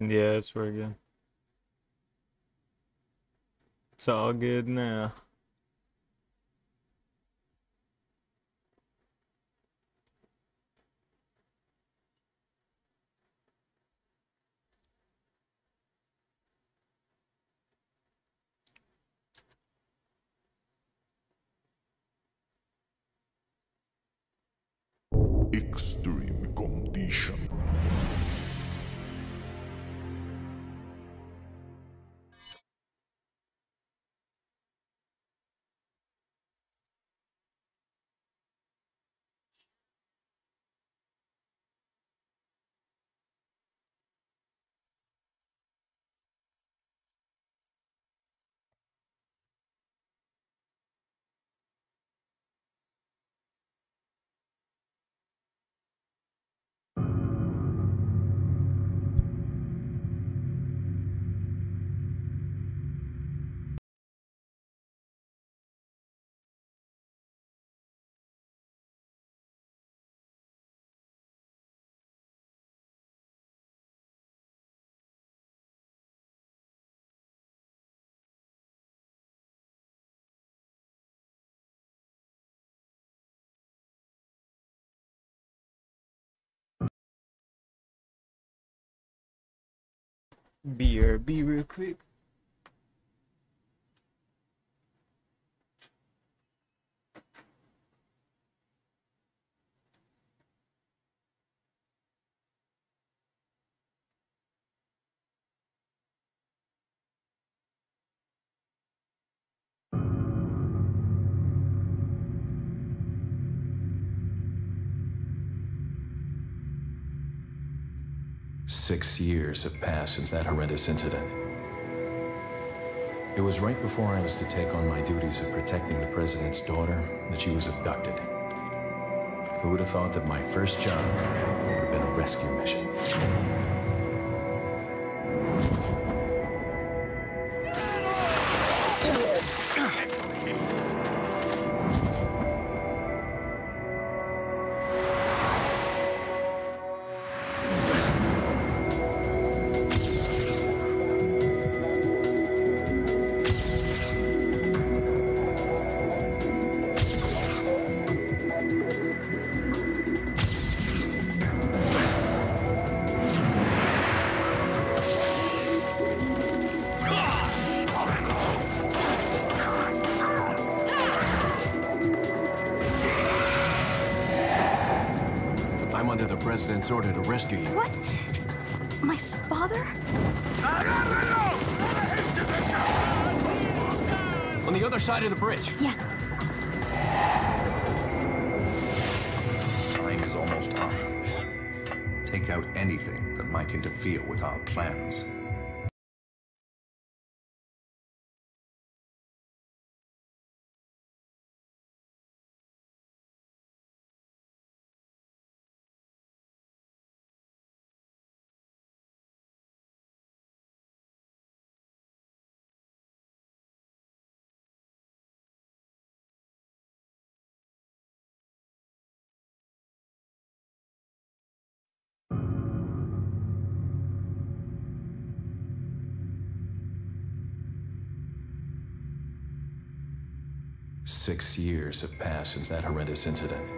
Yeah, it's working. It's all good now. BRB real quick. Six years have passed since that horrendous incident. It was right before I was to take on my duties of protecting the president's daughter that she was abducted. Who would have thought that my first job would have been a rescue mission? Six years have passed since that horrendous incident.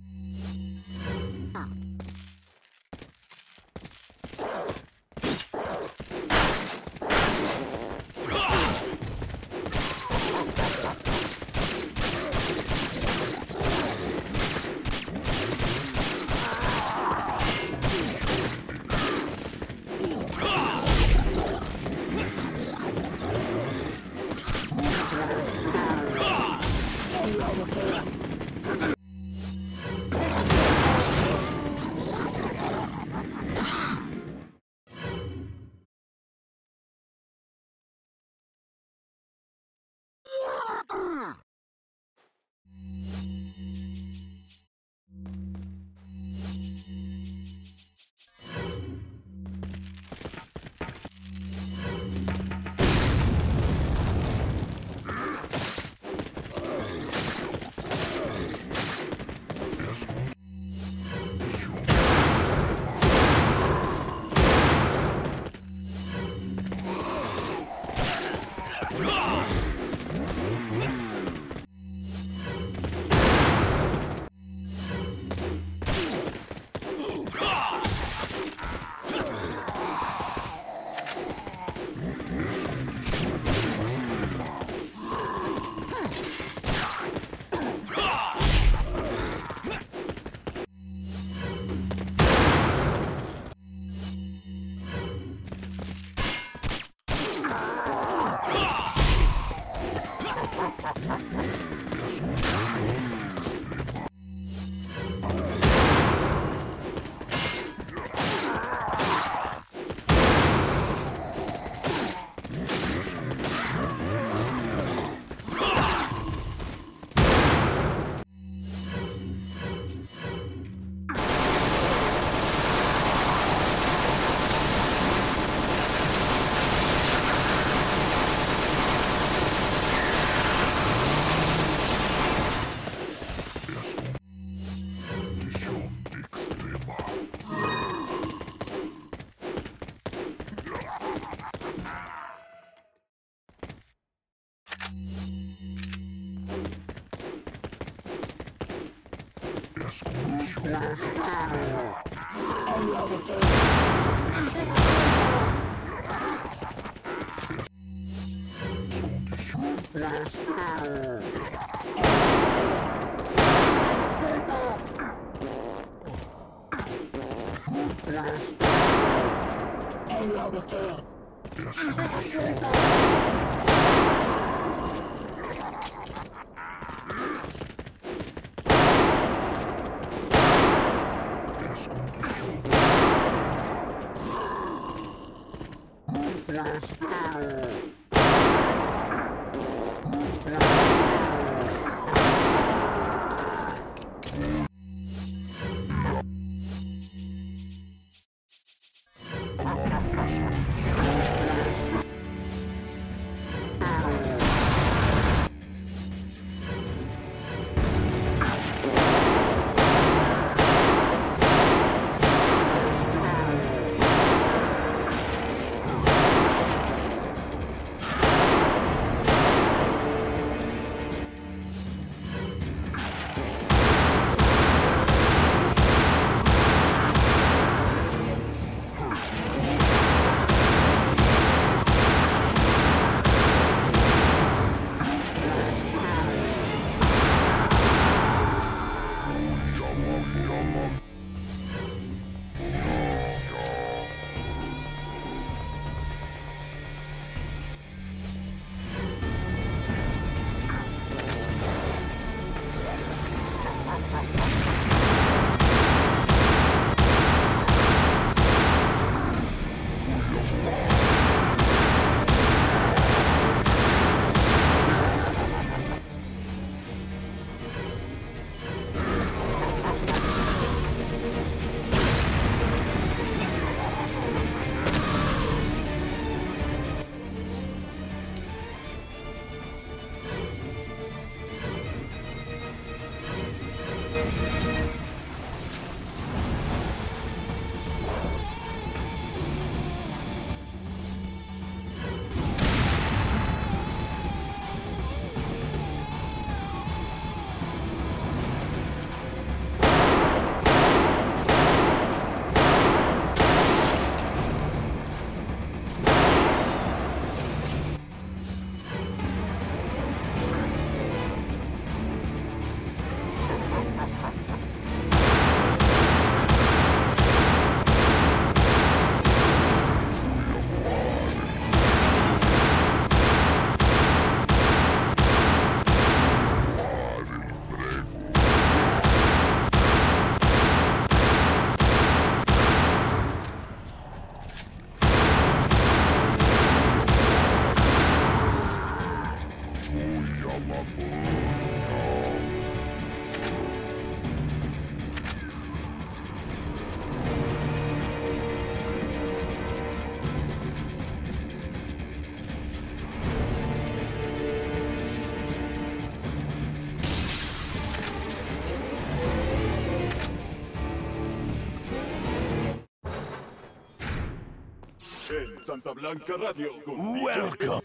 Santa Blanca Radio con Welcome.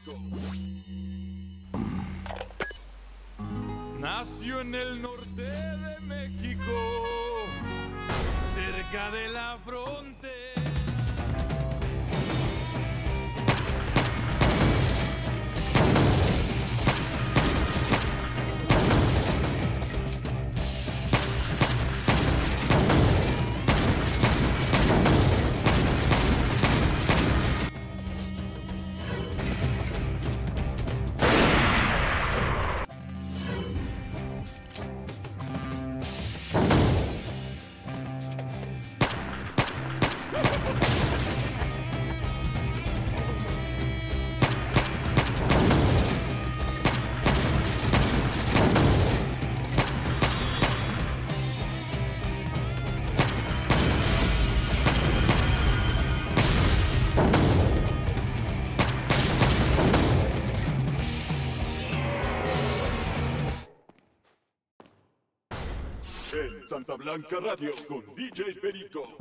Nació en el norte de México, cerca de la Blanca Radio con DJ Perico.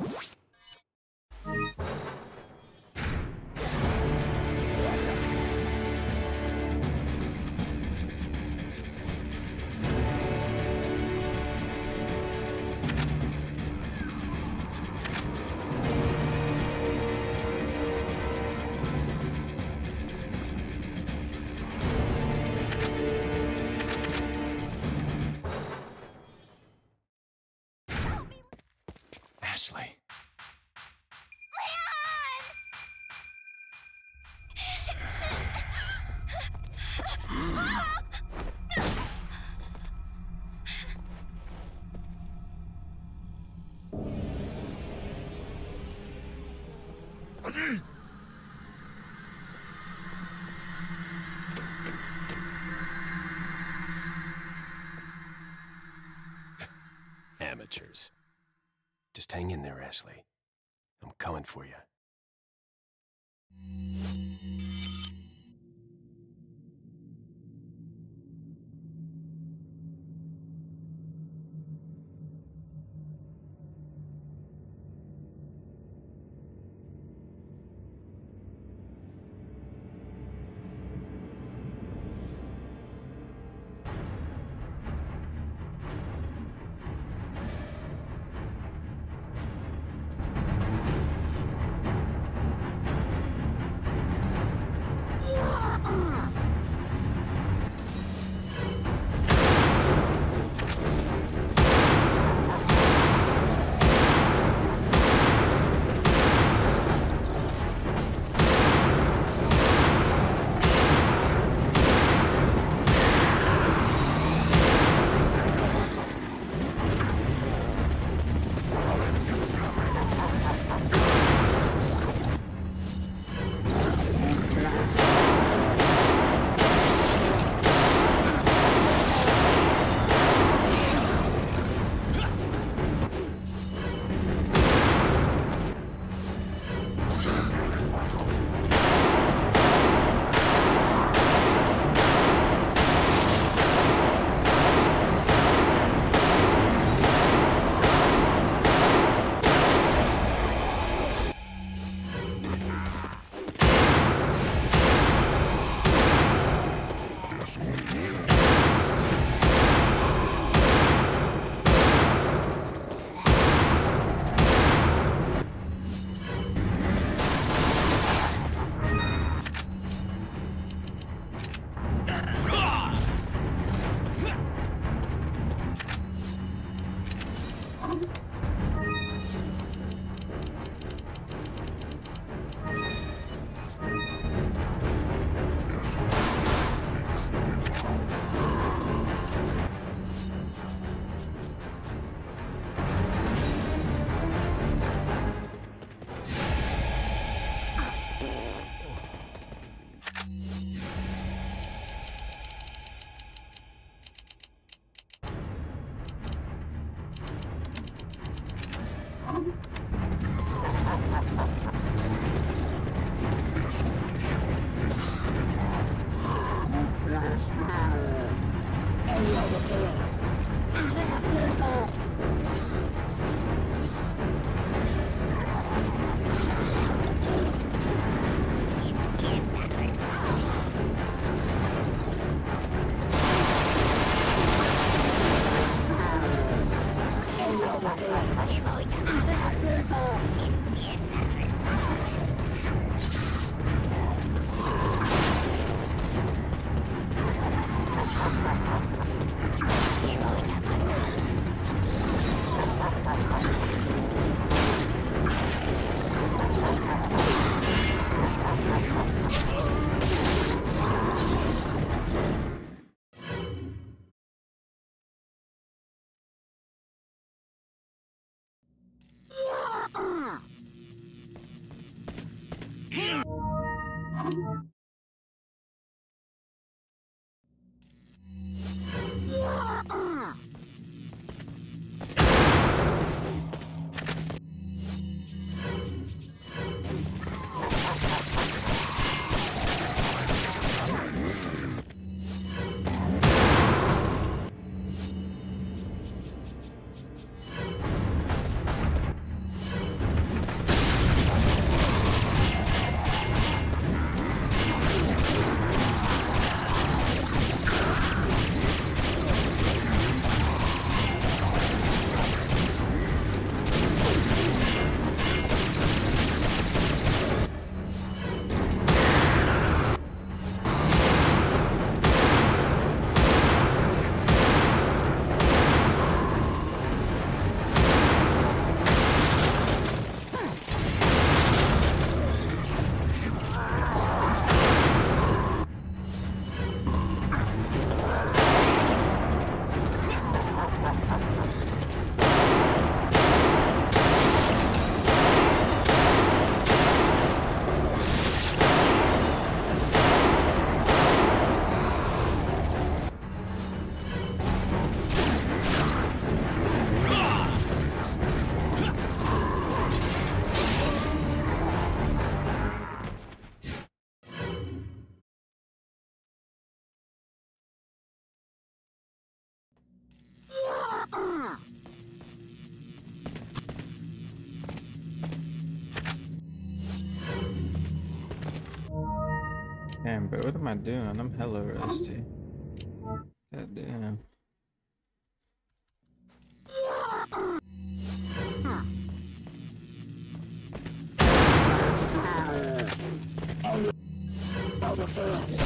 Damn, bro, what am I doing? I'm hella rusty. God damn. Oh,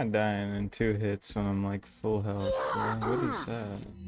I dying in two hits when I'm like full health? bro? What is ah. that?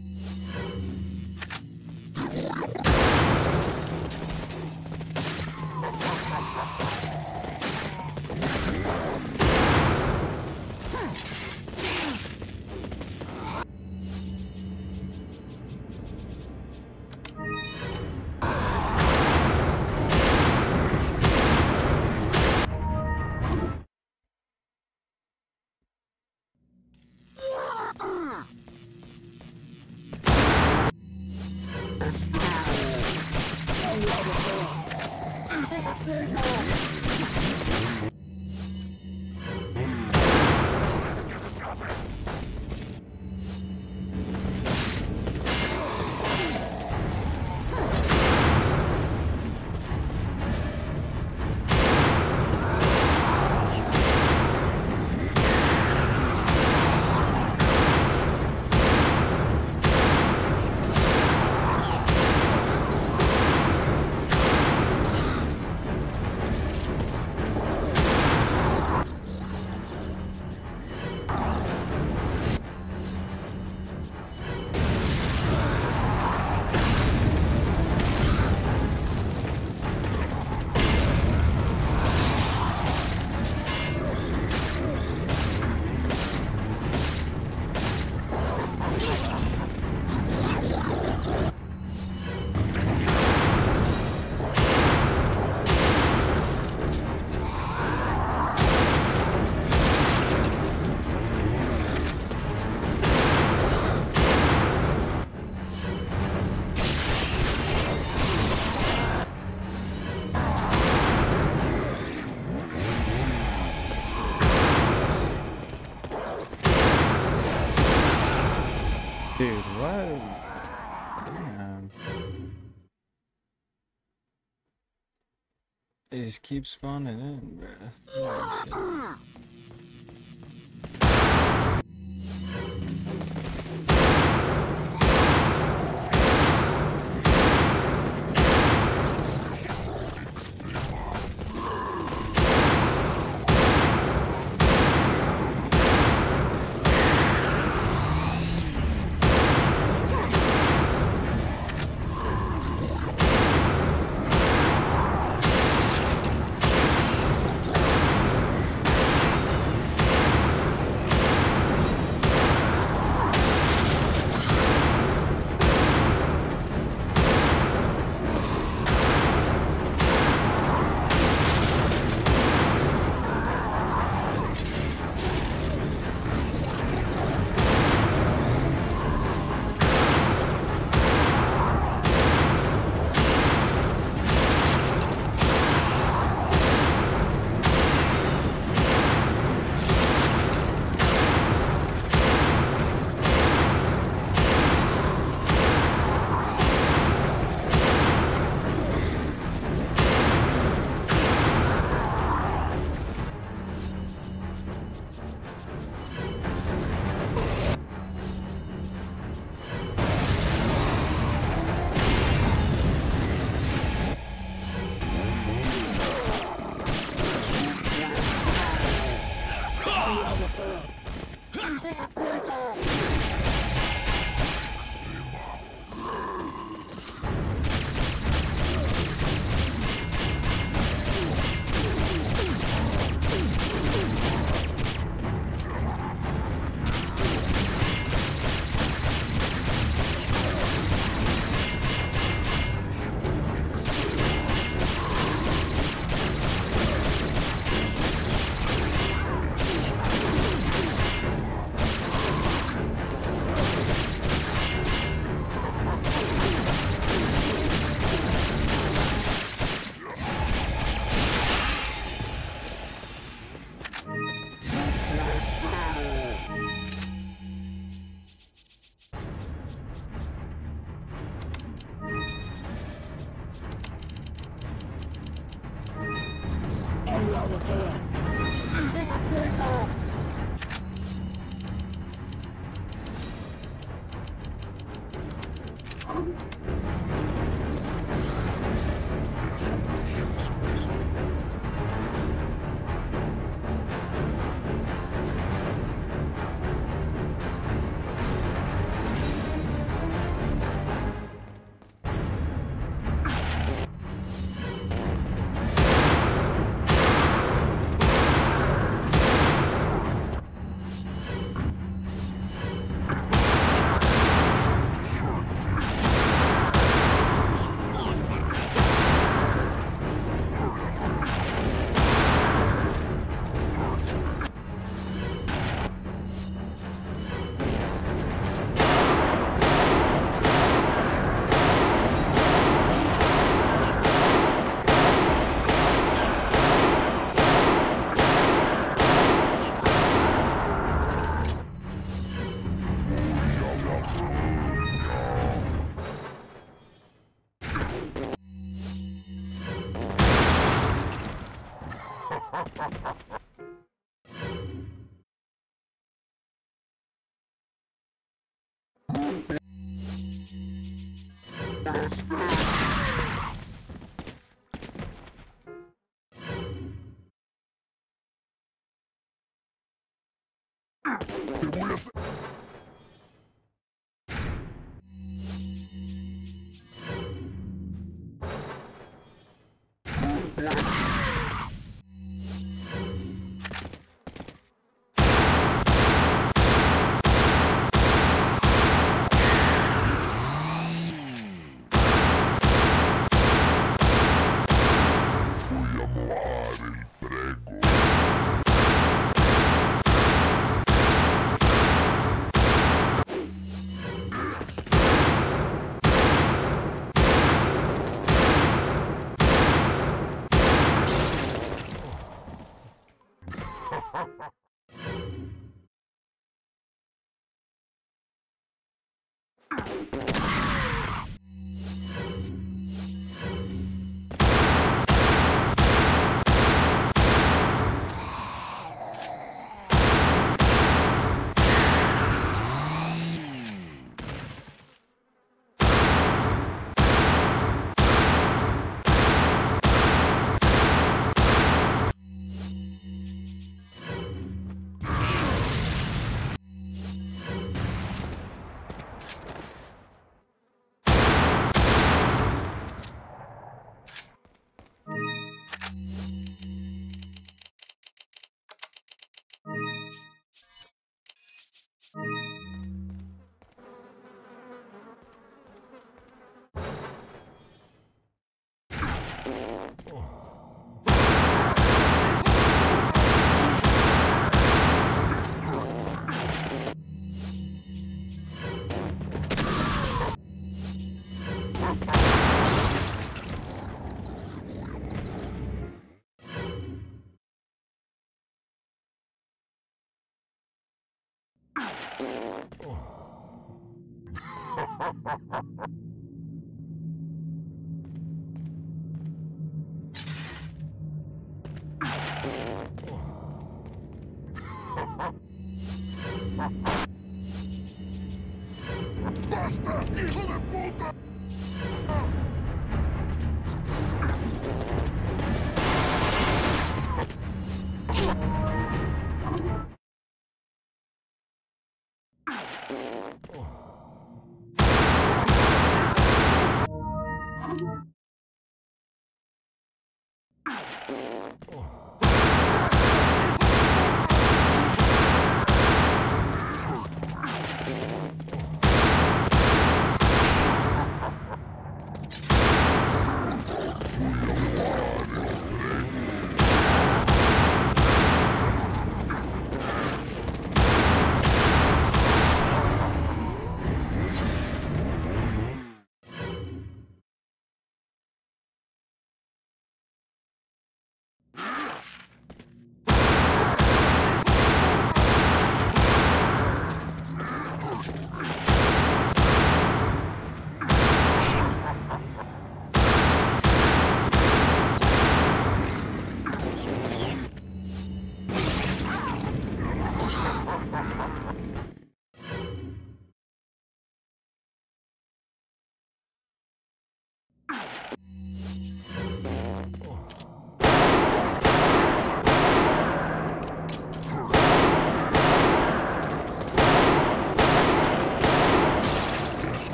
Just keep spawning in, bruh. Ha ha ha ha!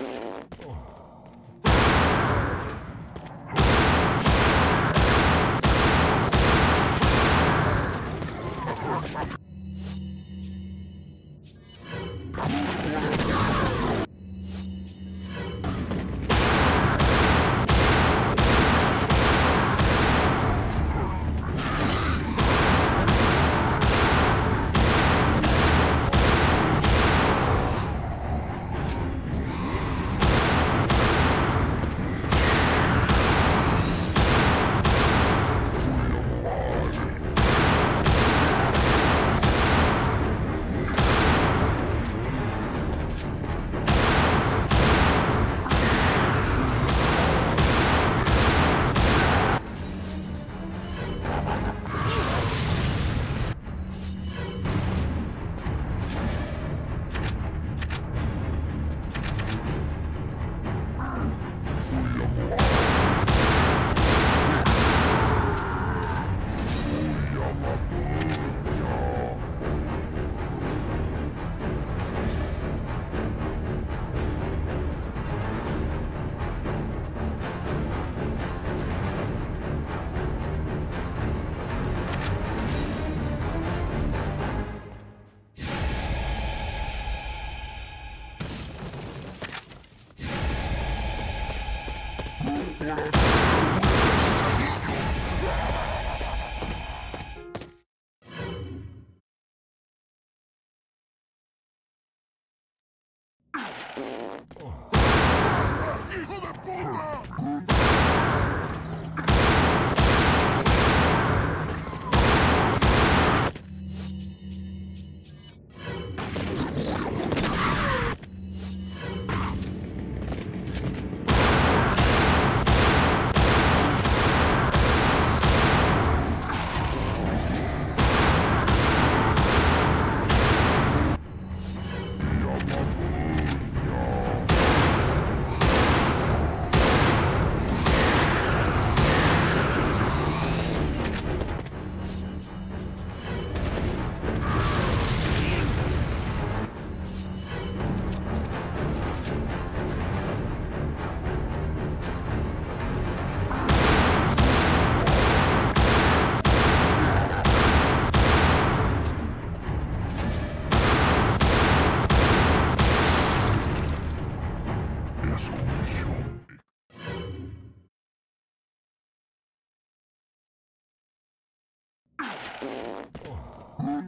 어.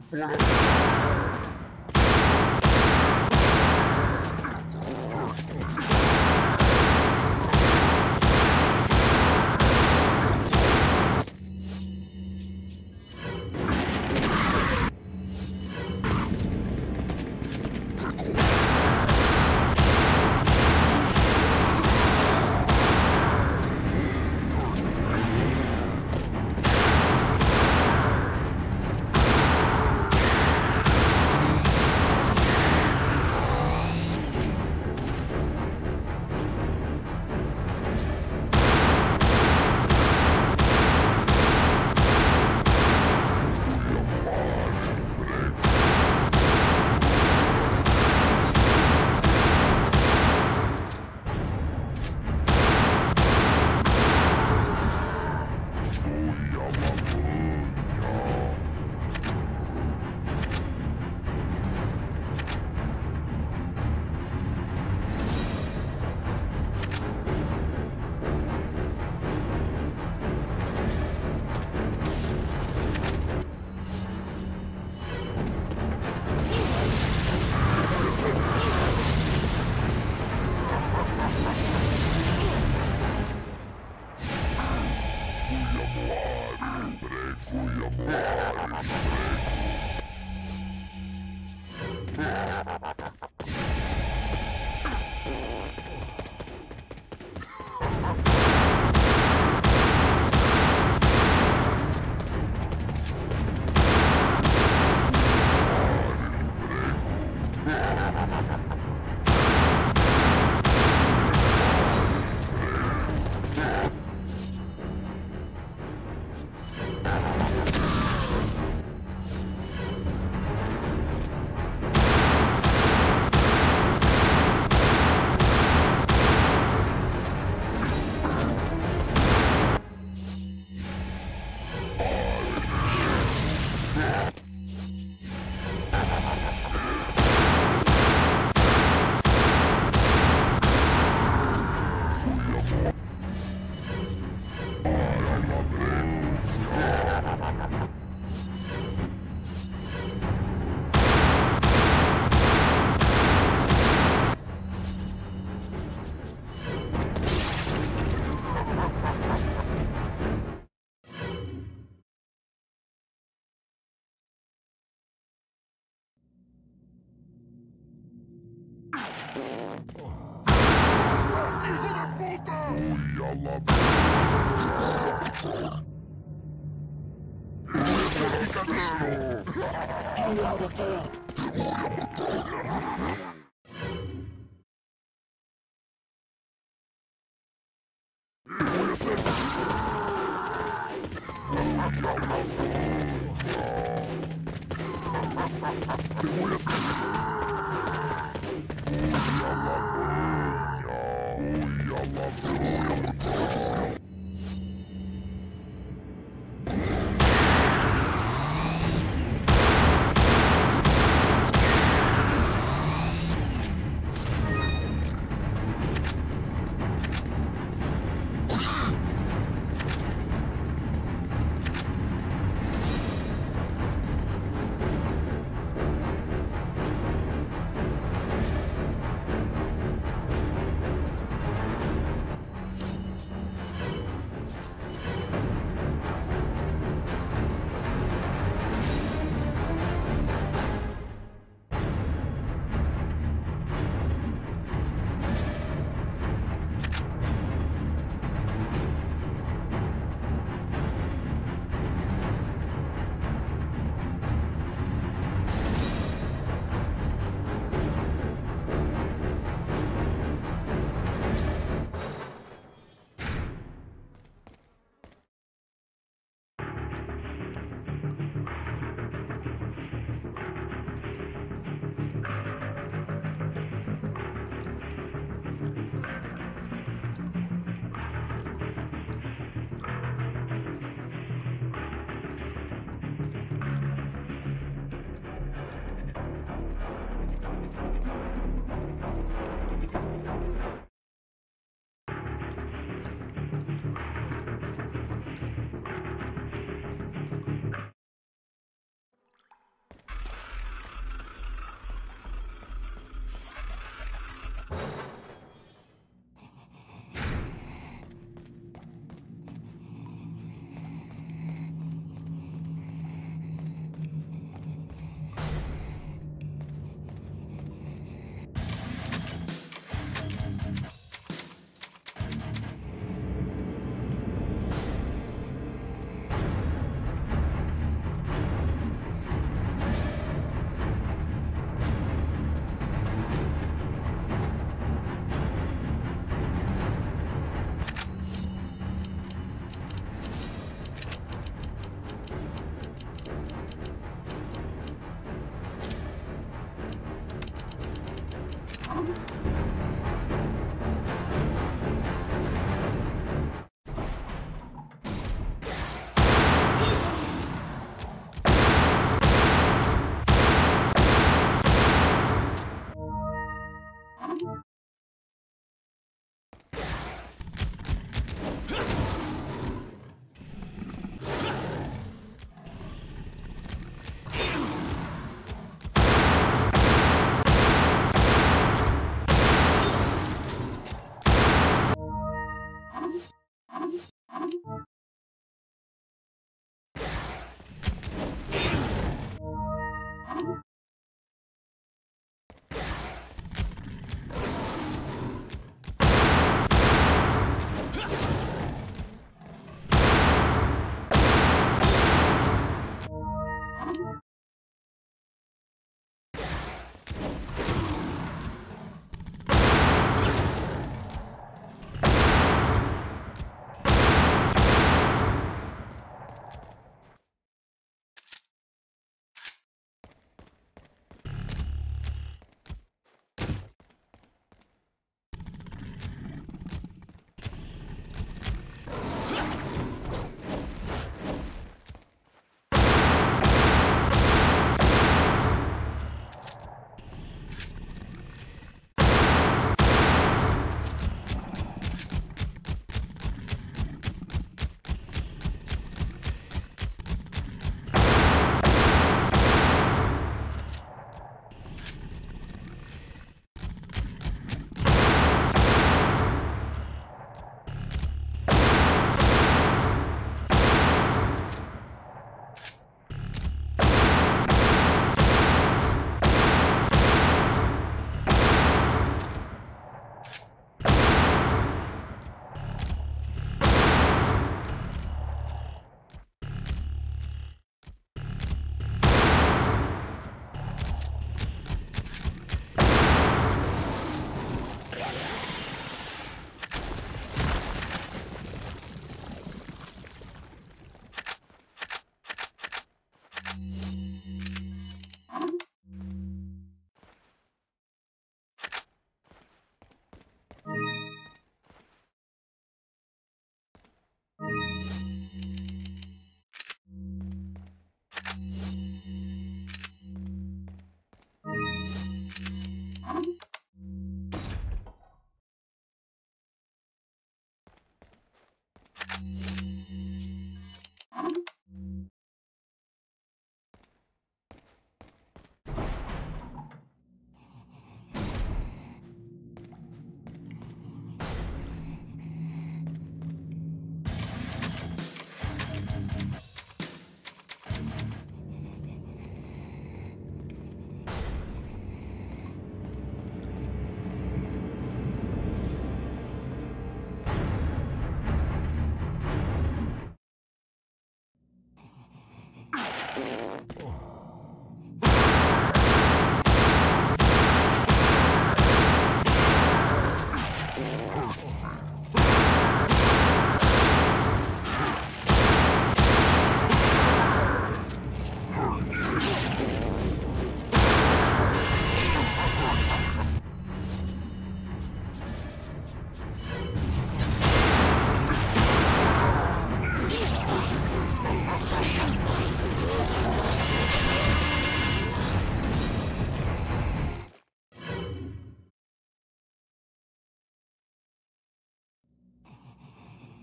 不然やろ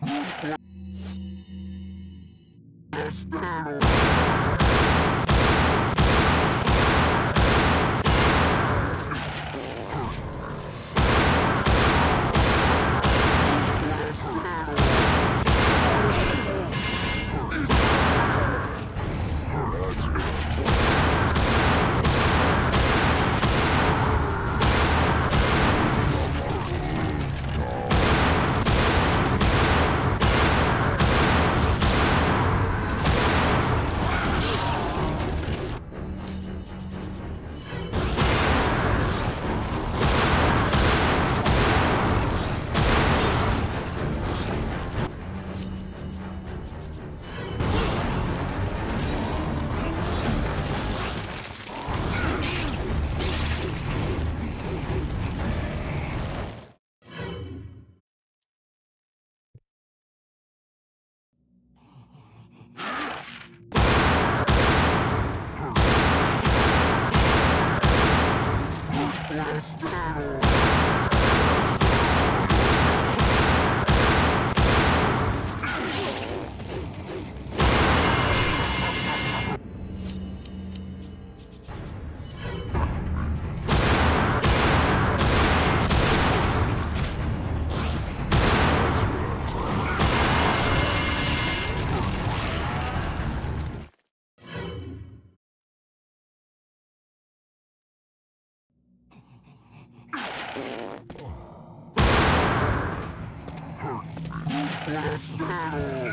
Hostero! Yes,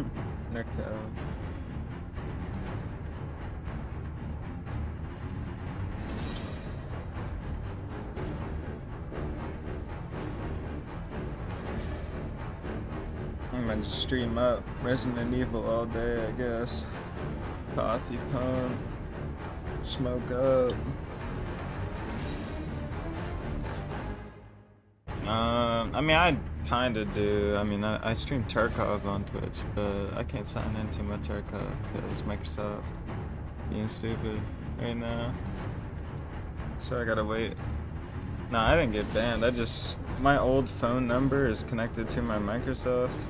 Okay. I'm gonna stream up Resident Evil all day, I guess. Coffee pump, smoke up. Um, I mean, I kind of do. I mean, I, I stream Tarkov on Twitch, but I can't sign into my Tarkov because Microsoft being stupid right now. So I gotta wait. No, I didn't get banned. I just my old phone number is connected to my Microsoft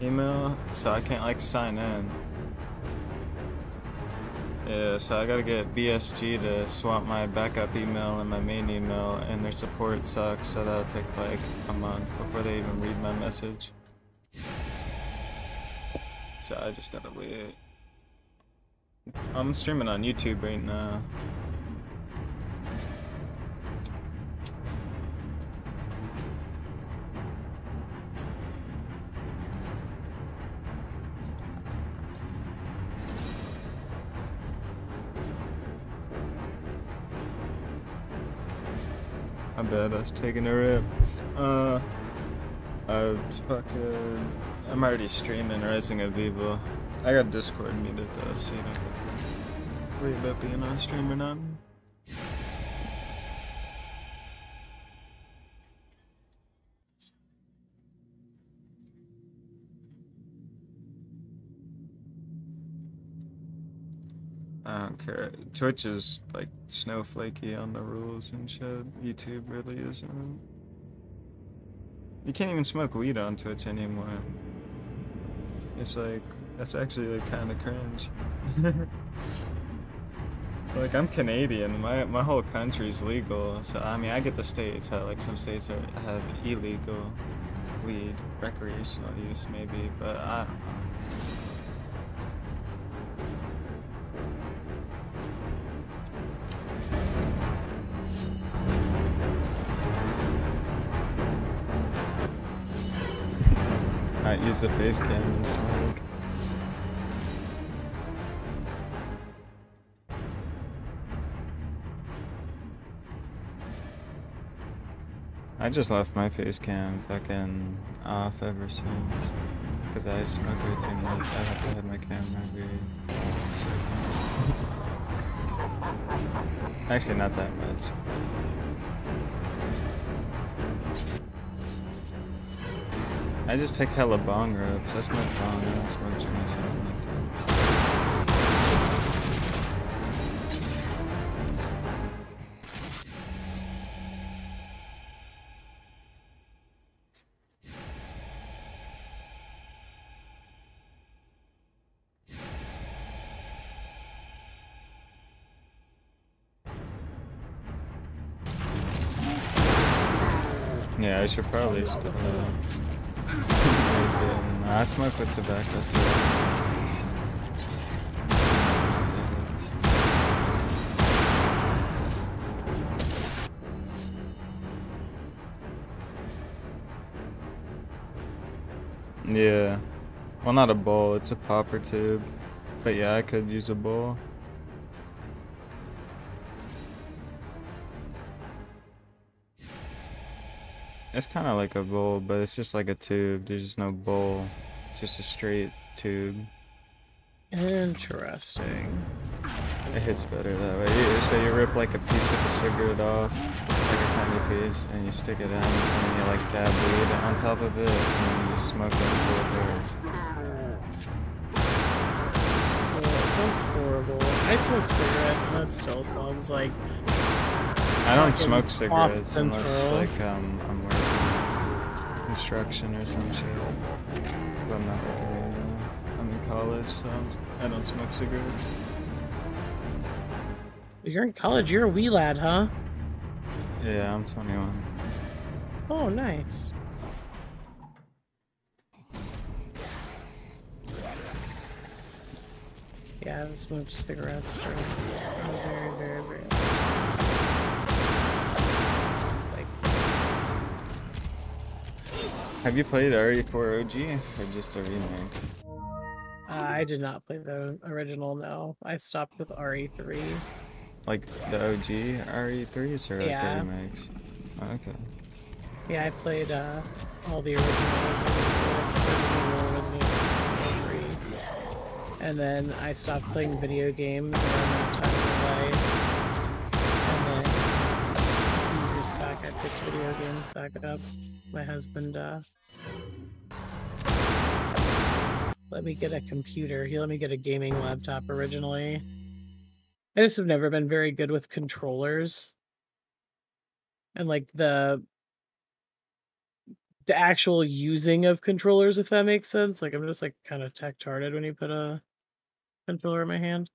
email, so I can't like sign in. Yeah, so I gotta get BSG to swap my backup email and my main email, and their support sucks, so that'll take like a month before they even read my message. So I just gotta wait. I'm streaming on YouTube right now. Taking a rip. Uh, I was fucking. I'm already streaming Resident Evil. I got Discord muted though, so you don't worry about being on stream or not. Don't care. Twitch is like snowflakey on the rules and shit. YouTube really isn't. You can't even smoke weed on Twitch anymore. It's like that's actually like kind of cringe. like I'm Canadian, my my whole country's legal, so I mean I get the states. Like some states are have illegal weed, recreational use maybe, but I don't know. I use a face cam and smoke. I just left my face cam fucking off ever since. Because I smoke way too much. I have to have my camera every. Actually, not that much. I just take hella bong rips. That's my bong. I don't smoke joints or anything like that. Yeah, I should probably still. Uh, I smoke with tobacco too. Yeah. Well, not a bowl, it's a popper tube. But yeah, I could use a bowl. It's kind of like a bowl, but it's just like a tube. There's just no bowl. It's just a straight tube. Interesting. It hits better that way. You, so you rip like a piece of a cigarette off, like a tiny piece, and you stick it in, and you like dab weed on top of it, and you smoke it burns. Oh, it sounds horrible. I smoke cigarettes, and that still sounds like I don't smoke cigarettes unless like um construction or some shit. But I'm not right now. I'm in college, so I'm, don't smoke cigarettes. you're in college. You're a wee lad, huh? Yeah, I'm 21. Oh, nice. Yeah, I haven't smoked cigarettes for a very long Like, Have you played RE4 OG or just a remake? I did not play the original, no. I stopped with E RE3. Like the OG RE3s or like Yeah. the remakes? Oh, okay. Yeah, I played uh, all the original 3. And then I stopped playing video games around that time of my life. And then a few years back, I picked video games back up. My husband uh, let me get a computer. He let me get a gaming laptop originally. I just have never been very good with controllers. And like the the actual using of controllers, if that makes sense. Like I'm just like kind of tech tarded when you put a controller in my hand.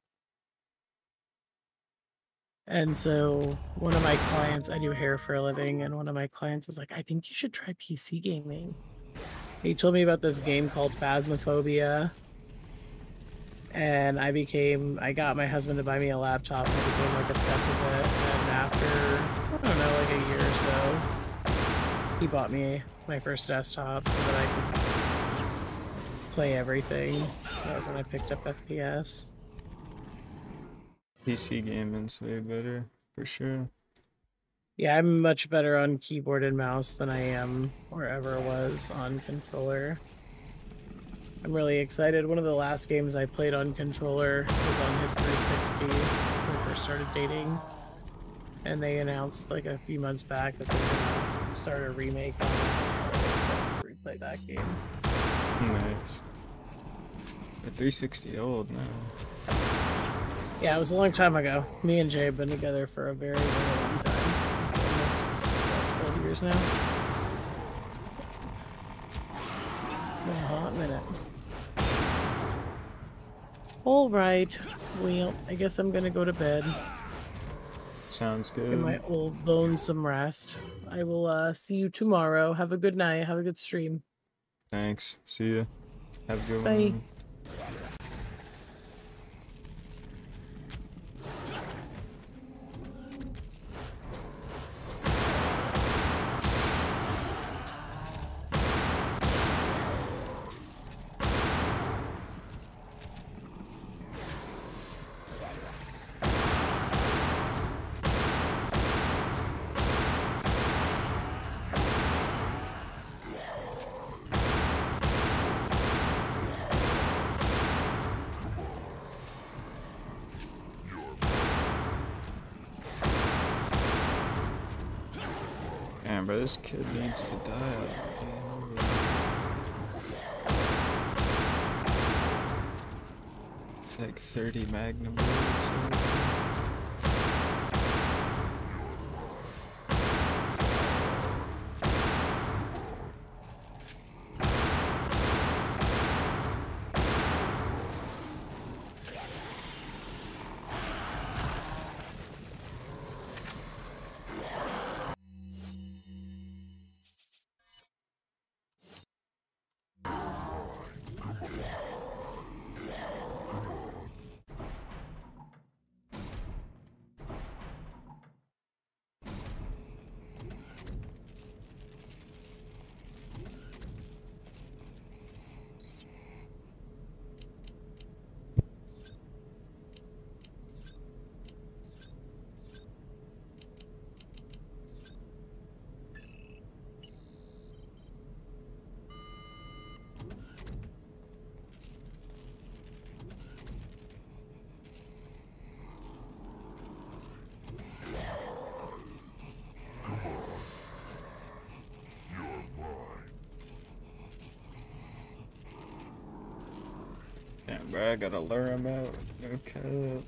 And so one of my clients, I do hair for a living, and one of my clients was like, I think you should try PC gaming. He told me about this game called Phasmophobia. And I became, I got my husband to buy me a laptop, and I became like obsessed with it. And after, I don't know, like a year or so, he bought me my first desktop so that I could play everything. That was when I picked up FPS. PC gaming's way better, for sure. Yeah, I'm much better on keyboard and mouse than I am or ever was on controller. I'm really excited. One of the last games I played on controller was on his 360 when we first started dating. And they announced like a few months back that they're gonna start a remake on. So to replay that game. Nice. The 360 old now. Yeah, it was a long time ago. Me and Jay have been together for a very, very long time. Almost 12 years now. Been a hot minute. All right. Well, I guess I'm gonna go to bed. Sounds good. Give my old bones some rest. I will uh, see you tomorrow. Have a good night. Have a good stream. Thanks. See ya. Have a good one. Bye. one. Bro, this kid needs to die. It's like 30 magnum bro, I gotta lure him out. Okay.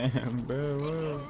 Damn, bro.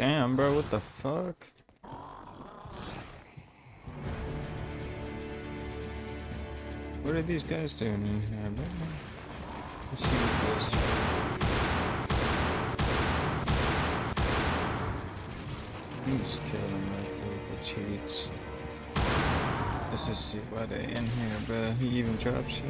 Damn, bro, what the fuck? What are these guys doing in here, bro? Let's see what those do. You just kill them little cheats. Let's just see why they in here, bro. He even drops shit.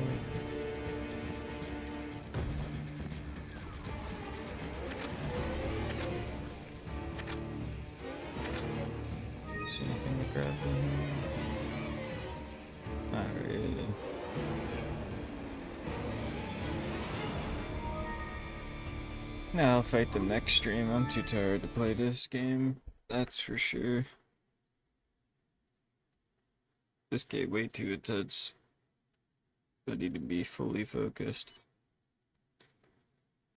Fight the next stream. I'm too tired to play this game. That's for sure. This game way too intense. I need to be fully focused.